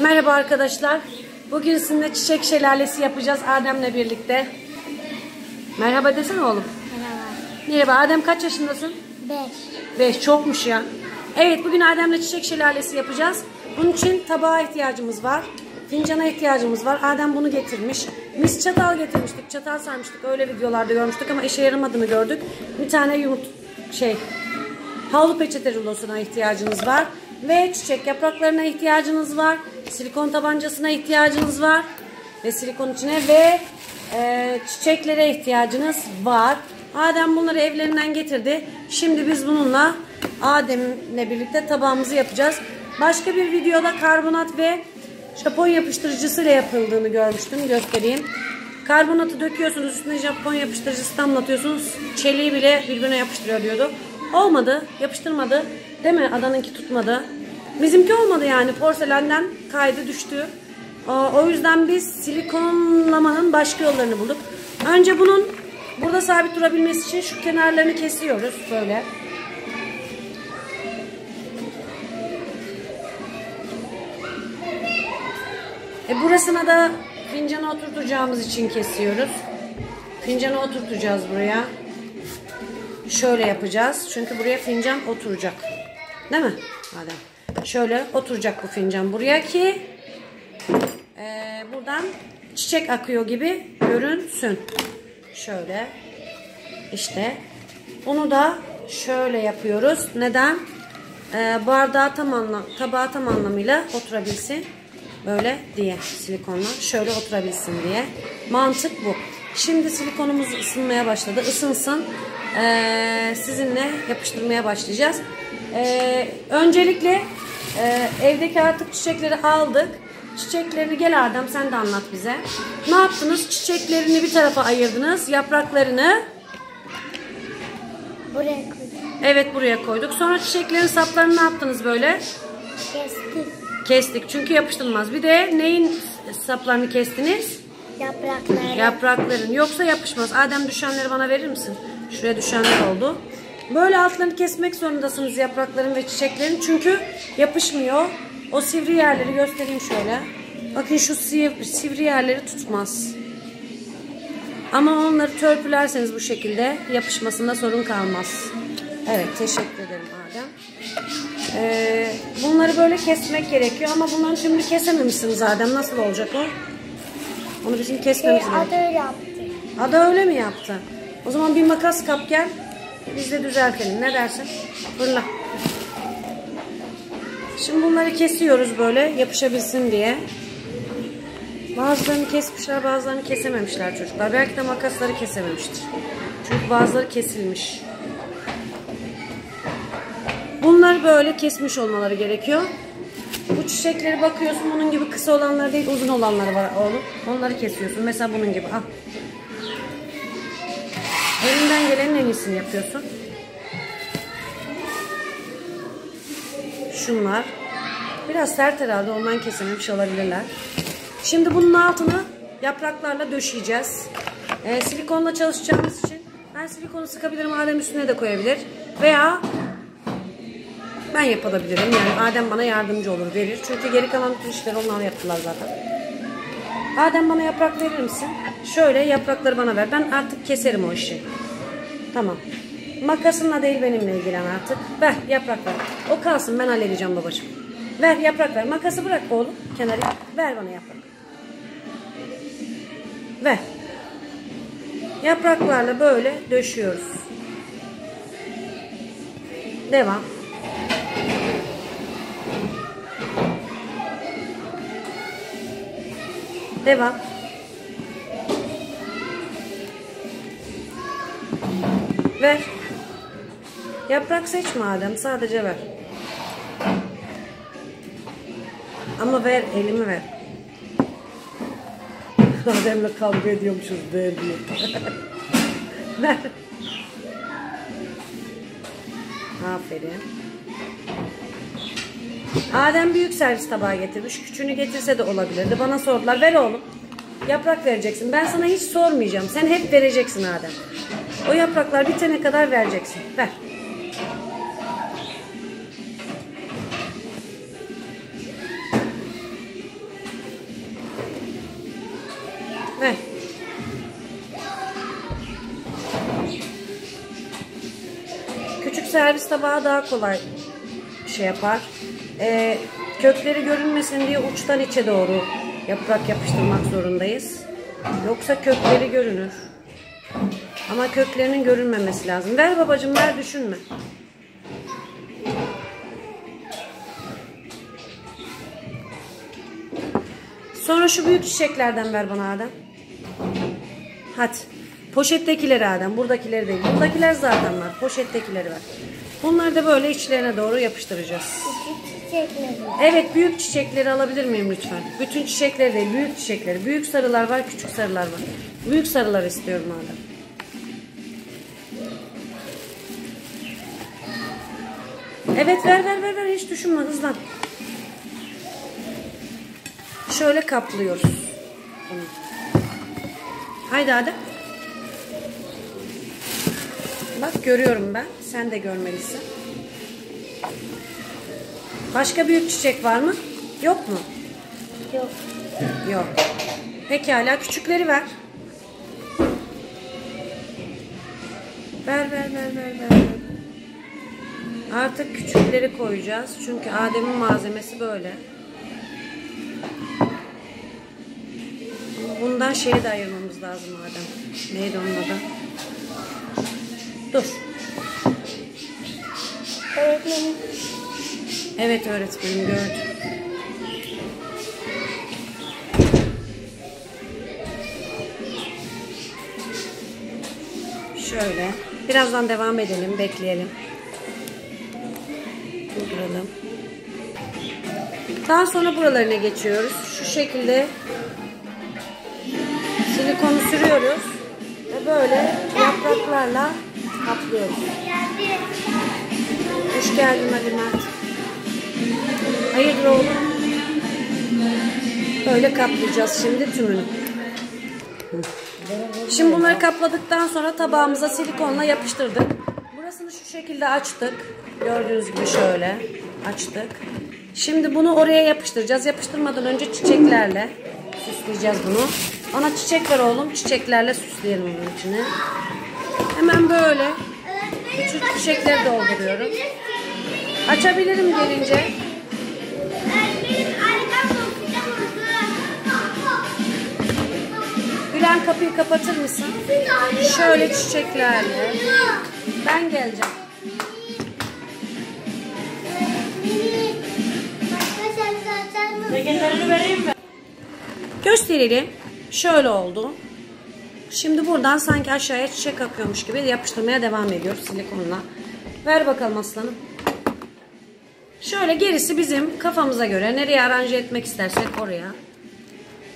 Merhaba arkadaşlar. Bugün sizinle çiçek şelalesi yapacağız Adem'le birlikte. Merhaba desene oğlum. Merhaba. Merhaba Adem kaç yaşındasın? 5. 5 çokmuş ya. Evet bugün Adem'le çiçek şelalesi yapacağız. Bunun için tabağa ihtiyacımız var. Fincana ihtiyacımız var. Adem bunu getirmiş. Biz çatal getirmiştik. Çatal sarmıştık. Öyle videolarda görmüştük ama işe yaramadığını gördük. Bir tane yumurt şey havlu peçete rulosuna ihtiyacınız var. Ve çiçek yapraklarına ihtiyacınız var. Silikon tabancasına ihtiyacınız var. Ve silikon içine ve e, çiçeklere ihtiyacınız var. Adem bunları evlerinden getirdi. Şimdi biz bununla Adem'le birlikte tabağımızı yapacağız. Başka bir videoda karbonat ve Japon yapıştırıcısıyla yapıldığını görmüştüm. Göstereyim. Karbonatı döküyorsunuz üstüne Japon yapıştırıcısı damlatıyorsunuz. Çeliği bile birbirine yapıştırıyor diyordu. Olmadı. Yapıştırmadı. Değil mi? Adanınki tutmadı. Bizimki olmadı yani. Porselenden kaydı düştü. O yüzden biz silikonlamanın başka yollarını bulduk. Önce bunun burada sabit durabilmesi için şu kenarlarını kesiyoruz. Böyle. E burasına da fincanı oturtacağımız için kesiyoruz. Fincanı oturtacağız buraya. Şöyle yapacağız. Çünkü buraya fincan oturacak. Değil mi? Adem? Şöyle oturacak bu fincan buraya ki e, buradan çiçek akıyor gibi görünsün. Şöyle. İşte. Bunu da şöyle yapıyoruz. Neden? E, bardağı tam anlam, tabağı tam anlamıyla oturabilsin. Böyle diye silikonla. Şöyle oturabilsin diye. Mantık bu. Şimdi silikonumuz ısınmaya başladı. Isınsın. Ee, sizinle yapıştırmaya başlayacağız. Ee, öncelikle e, evdeki artık çiçekleri aldık. Çiçeklerini gel Erdem sen de anlat bize. Ne yaptınız? Çiçeklerini bir tarafa ayırdınız. Yapraklarını Buraya koydum. evet buraya koyduk. Sonra çiçeklerin saplarını ne yaptınız böyle? Kestik. Kestik. Çünkü yapıştırılmaz. Bir de neyin saplarını kestiniz? Yaprakları. Yaprakların. Yoksa yapışmaz. Adem düşenleri bana verir misin? Şuraya düşenler oldu. Böyle altlarını kesmek zorundasınız yaprakların ve çiçeklerin. Çünkü yapışmıyor. O sivri yerleri göstereyim şöyle. Bakın şu siv- sivri yerleri tutmaz. Ama onları törpülerseniz bu şekilde yapışmasında sorun kalmaz. Evet teşekkür ederim Adem. Ee, bunları böyle kesmek gerekiyor ama bunları şimdi kesememişsiniz Adem. Nasıl olacak o? Onu bizim kesmemiz Şey, gerekiyor. adı öyle yaptı. Ada öyle mi yaptı? O zaman bir makas kap gel. Biz de düzeltelim. Ne dersin? Fırla. Şimdi bunları kesiyoruz böyle yapışabilsin diye. Bazılarını kesmişler bazılarını kesememişler çocuklar. Belki de makasları kesememiştir. Çünkü bazıları kesilmiş. Bunları böyle kesmiş olmaları gerekiyor. Bu çiçekleri bakıyorsun bunun gibi kısa olanları değil uzun olanları var oğlum. Onları kesiyorsun. Mesela bunun gibi al. Elinden gelenin en iyisini yapıyorsun. Şunlar. Biraz sert herhalde ondan kesilmiş olabilirler. Şimdi bunun altını yapraklarla döşeyeceğiz. Ee, silikonla çalışacağımız için ben silikonu sıkabilirim. Adem üstüne de koyabilir. Veya ben yapabilirim. Yani Adem bana yardımcı olur, verir. Çünkü geri kalan bütün işleri onlar yaptılar zaten. Adem bana yaprak verir misin? Şöyle yaprakları bana ver. Ben artık keserim o işi. Tamam. Makasınla değil benimle ilgilen artık. Ver yaprak ver. O kalsın ben halledeceğim babacığım. Ver yaprak ver. Makası bırak oğlum kenarı. Ver bana yaprak. Ver. Yapraklarla böyle döşüyoruz. Devam. Devam. Ver. Yaprak seçme Adem. Sadece ver. Ama ver. Elimi ver. Adem'le kavga ediyormuşuz ver diye. ver. Aferin. Adem büyük servis tabağı getirmiş. Küçüğünü getirse de olabilirdi. Bana sordular. Ver oğlum. Yaprak vereceksin. Ben sana hiç sormayacağım. Sen hep vereceksin Adem. O yapraklar bitene kadar vereceksin. Ver. Ver. Küçük servis tabağı daha kolay şey yapar. Ee, kökleri görünmesin diye uçtan içe doğru yaprak yapıştırmak zorundayız. Yoksa kökleri görünür. Ama köklerinin görünmemesi lazım. Ver babacığım ver düşünme. Sonra şu büyük çiçeklerden ver bana Adem. Hadi. Poşettekileri Adem. Buradakileri değil. Buradakiler zaten var. Poşettekileri ver. Bunları da böyle içlerine doğru yapıştıracağız. Çiçekleri. Evet büyük çiçekleri alabilir miyim lütfen? Bütün çiçekleri değil büyük çiçekleri. Büyük sarılar var küçük sarılar var. Büyük sarılar istiyorum Adem. Evet ver ver ver ver hiç düşünme hızlan. Şöyle kaplıyoruz. Haydi Adem. Bak görüyorum ben. Sen de görmelisin. Başka büyük çiçek var mı? Yok mu? Yok. Yok. Pekala küçükleri ver. Ver ver ver ver ver. Artık küçükleri koyacağız. Çünkü Adem'in malzemesi böyle. Bundan şeyi de ayırmamız lazım Adem. Neydi onun adı? Dur. Öğretmenim. Evet öğretmenim gördüm. Şöyle. Birazdan devam edelim. Bekleyelim. Durduralım. Daha sonra buralarına geçiyoruz. Şu şekilde silikonu sürüyoruz. Ve böyle yapraklarla kaplıyoruz. Hoş geldin Ali. Hayırdır oğlum? Böyle kaplayacağız şimdi tümünü. Şimdi bunları kapladıktan sonra tabağımıza silikonla yapıştırdık. Burasını şu şekilde açtık. Gördüğünüz gibi şöyle açtık. Şimdi bunu oraya yapıştıracağız. Yapıştırmadan önce çiçeklerle süsleyeceğiz bunu. Ona çiçek ver oğlum. Çiçeklerle süsleyelim bunun içine. Hemen böyle küçük çiçekleri dolduruyorum. Açabilirim gelince. Gülen kapıyı kapatır mısın? Şöyle çiçeklerle. Ben geleceğim. Gösterelim. Şöyle oldu. Şimdi buradan sanki aşağıya çiçek akıyormuş gibi yapıştırmaya devam ediyoruz silikonla. Ver bakalım aslanım. Şöyle gerisi bizim kafamıza göre nereye aranje etmek istersek oraya.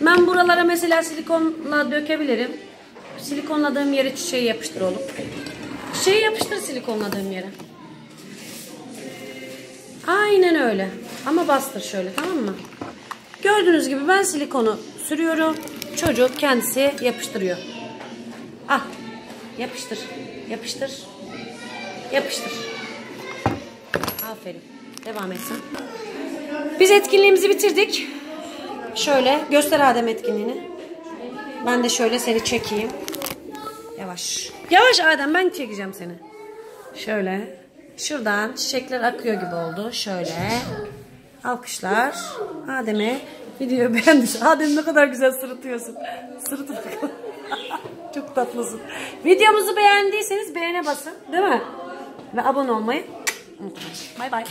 Ben buralara mesela silikonla dökebilirim. Silikonladığım yere çiçeği yapıştır oğlum. Çiçeği yapıştır silikonladığım yere. Aynen öyle. Ama bastır şöyle tamam mı? Gördüğünüz gibi ben silikonu sürüyorum. Çocuk kendisi yapıştırıyor. Ah. Yapıştır. Yapıştır. Yapıştır. Aferin. Devam etsin. Biz etkinliğimizi bitirdik. Şöyle göster Adem etkinliğini. Ben de şöyle seni çekeyim. Yavaş. Yavaş Adem ben çekeceğim seni. Şöyle. Şuradan çiçekler akıyor gibi oldu. Şöyle. Alkışlar. Adem'e videoyu beğendiyse. Adem ne kadar güzel sırıtıyorsun. Sırıt. Çok tatlısın. Videomuzu beğendiyseniz beğene basın. Değil mi? Ve abone olmayı unutmayın. Bay bay.